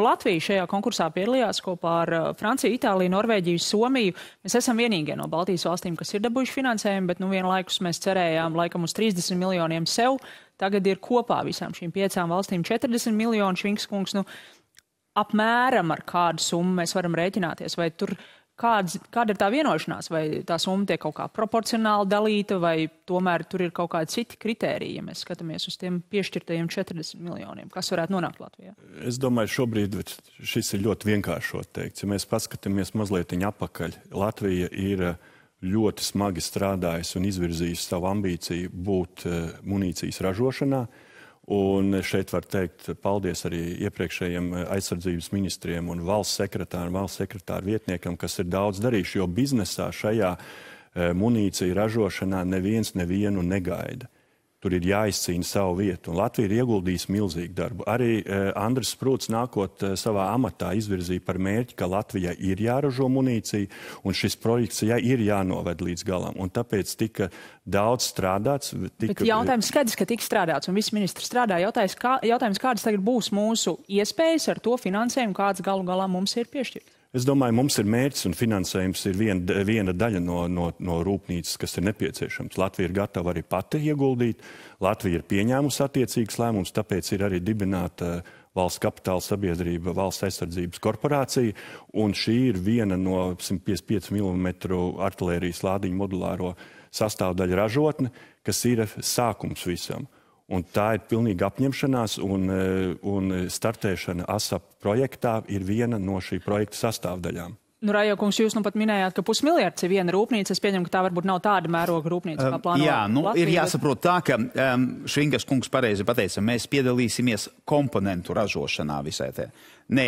Latvija šajā konkursā piedalījās kopā ar uh, Franciju, Itāliju, Norvēģiju, Somiju. Mēs esam vienīgie no Baltijas valstīm, kas ir dabūjuši finansējumu, bet nu vienlaikus mēs cerējām laikam uz 30 miljoniem sev. Tagad ir kopā visām šīm piecām valstīm 40 miljonu švinkskungs. Nu, apmēram ar kādu summu mēs varam rēķināties, vai tur Kāds, kāda ir tā vienošanās? Vai tā summa tiek kaut kā proporcionāli dalīta, vai tomēr tur ir kaut kādi citi kriteriji, ja mēs skatāmies uz tiem piešķirtajiem 40 miljoniem, kas varētu nonākt Latvijā? Es domāju, šobrīd šis ir ļoti vienkāršot teikts. Ja mēs paskatāmies mazliet apakaļ, Latvija ir ļoti smagi strādājusi un izvirzījusi savu ambīciju būt eh, munīcijas ražošanā. Un šeit var teikt paldies arī iepriekšējiem eh, aizsardzības ministriem un valsts sekretāram, valsts sekretāra vietniekam, kas ir daudz darījuši, jo biznesā šajā eh, munīcija ražošanā neviens nevienu negaida. Tur ir jāizcīna savu vietu. Un Latvija ir ieguldījusi milzīgu darbu. Arī uh, Andris Sprūts nākot uh, savā amatā izvirzīja par mērķi, ka Latvijai ir jāražo munīcija, un šis projekts jā, ir jānoved līdz galam. Un tāpēc tika daudz strādāts. Tika... Bet jautājums skaidrs, ka tika strādāts, un visi ministri strādā. Jautājums, kā, jautājums kādas tagad būs mūsu iespējas ar to finansējumu, kāds galu galā mums ir piešķirts? Es domāju, mums ir mērķis un finansējums ir viena, viena daļa no, no, no rūpnīcas, kas ir nepieciešams. Latvija ir gatava arī pati ieguldīt. Latvija ir pieņēmusi attiecīgus lēmumus, tāpēc ir arī dibināta uh, valsts kapitāla sabiedrība, valsts aizsardzības korporācija. Šī ir viena no 155 mm artērijas lādiņu modulāro sastāvdaļu ražotne, kas ir sākums visam. Un tā ir pilnīga apņemšanās, un, eh, un startēšana ASAP projektā ir viena no šī projekta sastāvdaļām. Nu, Rajo kungs, jūs nu pat minējāt, ka pusmiljards ir viena rūpnīca. Es pieņemu, ka tā varbūt nav tāda mēroga rūpnīca, kā plānota. Jā, nu, Latvija, ir jāsaprot tā, ka um, Švingas kungs pareizi pateica, mēs piedalīsimies komponentu ražošanā visai te. Nē,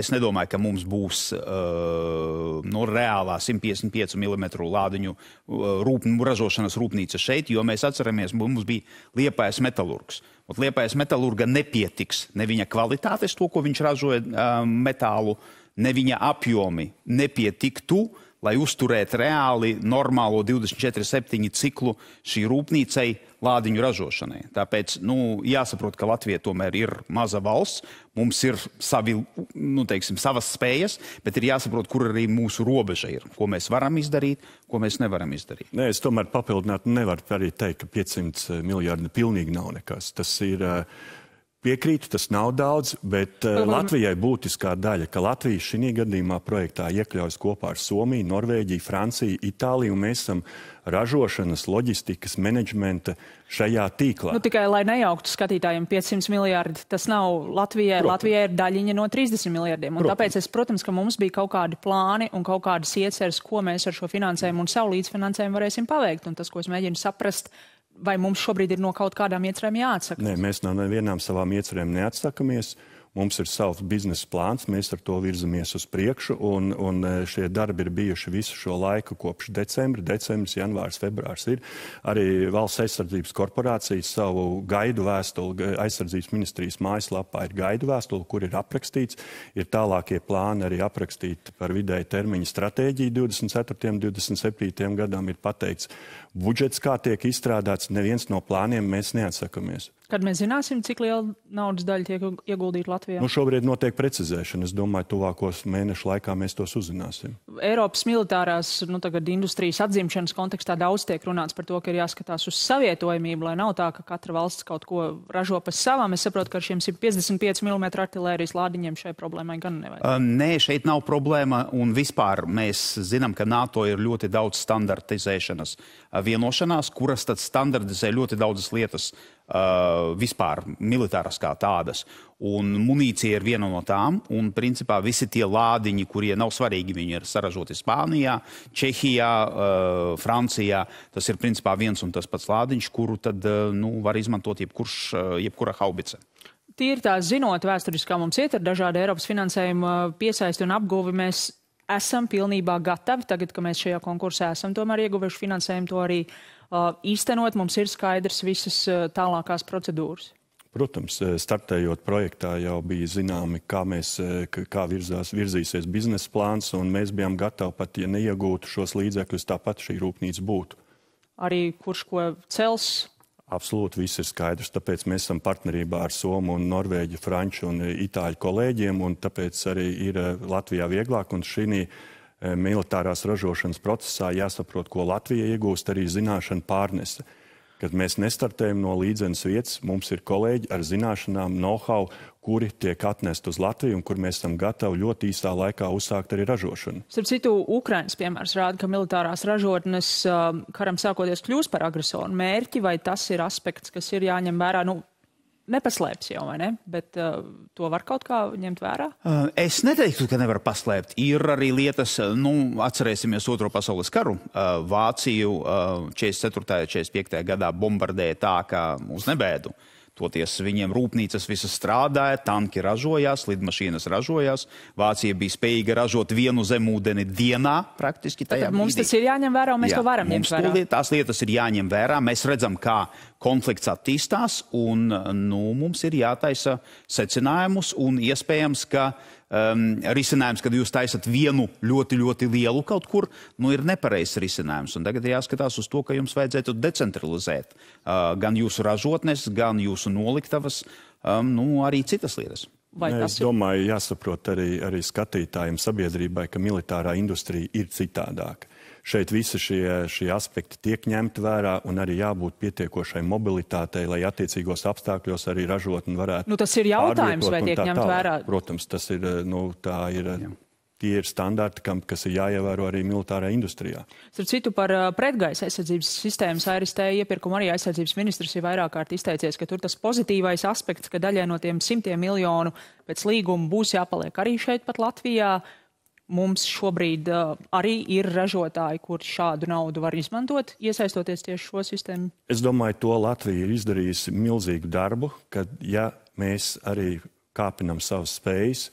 es nedomāju, ka mums būs uh, no nu, reālā 155 mm lādiņu uh, rūp, ražošanas rūpnīca šeit, jo mēs atceramies, mums bija liepais metalurgs. Liepais metalurga nepietiks ne viņa kvalitātes, to, ko viņš ražoja uh, metālu, uh, ne viņa apjomi nepietiktu, lai uzturētu reāli normālo 24-7 ciklu šī rūpnīcai lādiņu ražošanai. Tāpēc nu, jāsaprot, ka Latvija tomēr ir maza valsts, mums ir savi, nu, teiksim, savas spējas, bet ir jāsaprot, kur arī mūsu robeža ir, ko mēs varam izdarīt, ko mēs nevaram izdarīt. Nē, es tomēr papildinātu, nevaru arī teikt, ka 500 miljardi pilnīgi nav nekas. Tas ir uh, Piekrītu, tas nav daudz, bet uh, Latvijai būtiskā daļa, ka Latvija šī gadījumā projektā iekļaujas kopā ar Somiju, Norvēģiju, Franciju, Itāliju, mēs esam ražošanas, loģistikas, menedžmenta šajā tīklā. Nu, tikai lai nejauktu skatītājiem 500 miljardi, tas nav Latvijai. Protams. Latvijai ir daļiņa no 30 miljardiem. Protams. tāpēc es, protams, ka mums bija kaut kādi plāni un kaut kādas ieceres, ko mēs ar šo finansējumu un savu līdzfinansējumu varēsim paveikt. Un tas, ko es mēģinu saprast, vai mums šobrīd ir no kaut kādām iecerēm jāatsakās? Nē, mēs no nevienām savām iecerēm neatsakamies. Mums ir savs biznesa plāns, mēs ar to virzamies uz priekšu, un, un e, šie darbi ir bijuši visu šo laiku kopš decembra. Decembris, janvārs, februārs ir. Arī Valsts aizsardzības korporācijas savu gaidu vēstuli aizsardzības ministrijas mājaslapā ir gaidu vēstuli, kur ir aprakstīts. Ir tālākie plāni arī aprakstīti par vidēju termiņu stratēģiju 24. un 27. gadam ir pateikts budžets, kā tiek izstrādāts. Neviens no plāniem mēs neatsakamies. Kad mēs zināsim, cik liela naudas daļa tiek ieguldīta Latvijā? Nu, šobrīd notiek precizēšana. Es domāju, tuvākos mēnešu laikā mēs tos uzzināsim. Eiropas militārās nu, industrijas atzimšanas kontekstā daudz tiek runāts par to, ka ir jāskatās uz savietojamību, lai nav tā, ka katra valsts kaut ko ražo pa savam. Es saprotu, ka ar šiem 155 mm artilērijas lādiņiem šai problēmai gan nevajag. Uh, nē, šeit nav problēma. Un vispār mēs zinām, ka NATO ir ļoti daudz standartizēšanas vienošanās, kuras tad standartizē ļoti daudzas lietas vispār militāras kā tādas. Un munīcija ir viena no tām, un principā visi tie lādiņi, kurie nav svarīgi, viņi ir saražoti Spānijā, Čehijā, Francijā. Tas ir principā viens un tas pats lādiņš, kuru tad nu, var izmantot jebkurš, jebkura haubice. Tīri tā zinot vēsturiski, kā mums iet ar dažādu Eiropas finansējumu piesaisti un apguvi, mēs esam pilnībā gatavi, tagad, kad mēs šajā konkursā esam tomēr ieguvuši finansējumu, to arī īstenot. Mums ir skaidrs visas uh, tālākās procedūras. Protams, startējot projektā jau bija zināmi, kā, mēs, kā virzās, virzīsies biznesa plāns, un mēs bijām gatavi pat, ja neiegūtu šos līdzekļus, tāpat šī rūpnīca būtu. Arī kurš ko cels? Absolūti viss ir skaidrs. Tāpēc mēs esam partnerībā ar Somu, un Norvēģiju, Franču un Itāļu kolēģiem. Tāpēc arī ir Latvijā vieglāk. Un šī militārās ražošanas procesā jāsaprot, ko Latvija iegūst arī zināšanu pārnese kad mēs nestartējam no līdzenas vietas, mums ir kolēģi ar zināšanām, know-how, kuri tiek atnest uz Latviju un kur mēs esam gatavi ļoti īsā laikā uzsākt arī ražošanu. Starp citu, Ukrainas piemērs rāda, ka militārās ražotnes karam sākoties kļūst par agresoru mērķi, vai tas ir aspekts, kas ir jāņem vērā? Nu, nepaslēpts jau, vai ne? Bet uh, to var kaut kā ņemt vērā? Uh, es neteiktu, ka nevar paslēpt. Ir arī lietas, uh, nu, atcerēsimies Otro pasaules karu. Uh, Vāciju uh, 44. un 45. gadā bombardēja tā, ka mūs nebēdu. Uh, Toties viņiem rūpnīcas visas strādāja, tanki ražojās, lidmašīnas ražojās. Vācija bija spējīga ražot vienu zemūdeni dienā praktiski. Tad mums brīdī. tas ir jāņem vērā, un mēs Jā, to varam ņemt vērā. Liet, tās lietas ir jāņem vērā. Mēs redzam, kā konflikts attīstās, un nu, mums ir jātaisa secinājumus, un iespējams, ka um, risinājums, kad jūs taisat vienu ļoti, ļoti lielu kaut kur, nu, ir nepareizs risinājums. Un tagad ir jāskatās uz to, ka jums vajadzētu decentralizēt uh, gan jūsu ražotnes, gan jūsu noliktavas, um, nu, arī citas lietas. Vai Nē, es domāju, jāsaprot arī, arī skatītājiem, sabiedrībai, ka militārā industrija ir citādāka šeit visi šie, šie aspekti tiek ņemti vērā un arī jābūt pietiekošai mobilitātei, lai attiecīgos apstākļos arī ražotni varētu. Nu, tas ir jautājums, vai tiek ņemt vērā? Protams, tas ir, nu, tā ir. Jā tie ir standarti, kam, kas ir jāievēro arī militārā industrijā. Starp citu, par uh, pretgaisa aizsardzības sistēmas ARST iepirkumu arī aizsardzības ministrs ir vairāk kārt izteicies, ka tur tas pozitīvais aspekts, ka daļai no tiem simtiem miljonu pēc līguma būs jāpaliek arī šeit pat Latvijā. Mums šobrīd uh, arī ir ražotāji, kur šādu naudu var izmantot, iesaistoties tieši šo sistēmu. Es domāju, to Latvija ir izdarījusi milzīgu darbu, kad ja mēs arī kāpinam savas spējas,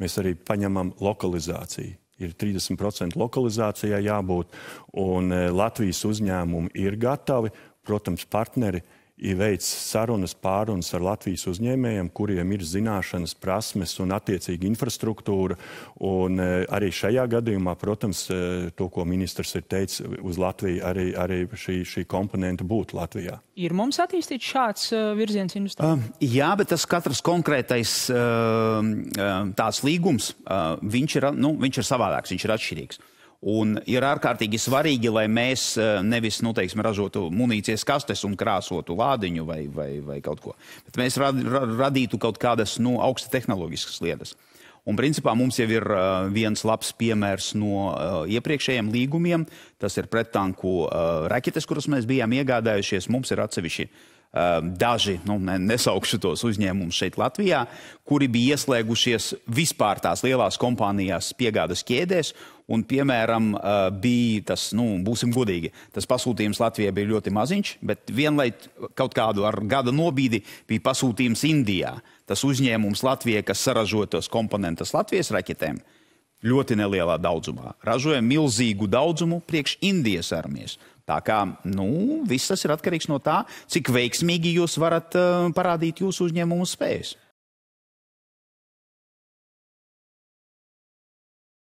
mēs arī paņemam lokalizāciju. Ir 30% lokalizācijai jābūt, un uh, Latvijas uzņēmumi ir gatavi, protams, partneri ir veids sarunas, pārunas ar Latvijas uzņēmējiem, kuriem ir zināšanas, prasmes un attiecīga infrastruktūra. Un, e, arī šajā gadījumā, protams, e, to, ko ministrs ir teicis, uz Latviju arī, arī šī, šī komponenta būtu Latvijā. Ir mums attīstīts šāds uh, virziens industrijā? Uh, jā, bet tas katrs konkrētais uh, tāds līgums, uh, viņš, ir, nu, viņš ir savādāks, viņš ir atšķirīgs. Un ir ārkārtīgi svarīgi, lai mēs eh, nevis nu, teiksim, ražotu munīcijas kastes un krāsotu lādiņu vai, vai, vai kaut ko, bet mēs rad, radītu kaut kādas nu, augsta tehnoloģiskas lietas. Un, principā, mums jau ir uh, viens labs piemērs no uh, iepriekšējiem līgumiem. Tas ir prettanku uh, raķetes, kuras mēs bijām iegādājušies. Mums ir atsevišķi uh, daži, nu, ne, nesaukšu tos uzņēmumus šeit Latvijā, kuri bija ieslēgušies vispār tās lielās kompānijās piegādes ķēdēs. Un, piemēram, bija tas, nu, būsim godīgi, tas pasūtījums Latvijai bija ļoti maziņš, bet vienlaik kaut kādu ar gada nobīdi bija pasūtījums Indijā. Tas uzņēmums Latvijai, kas saražoja tos komponentus Latvijas raķetēm, ļoti nelielā daudzumā. Ražoja milzīgu daudzumu priekš Indijas armijas. Tā kā nu, viss tas ir atkarīgs no tā, cik veiksmīgi jūs varat uh, parādīt jūsu uzņēmumu spējas.